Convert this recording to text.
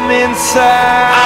come inside.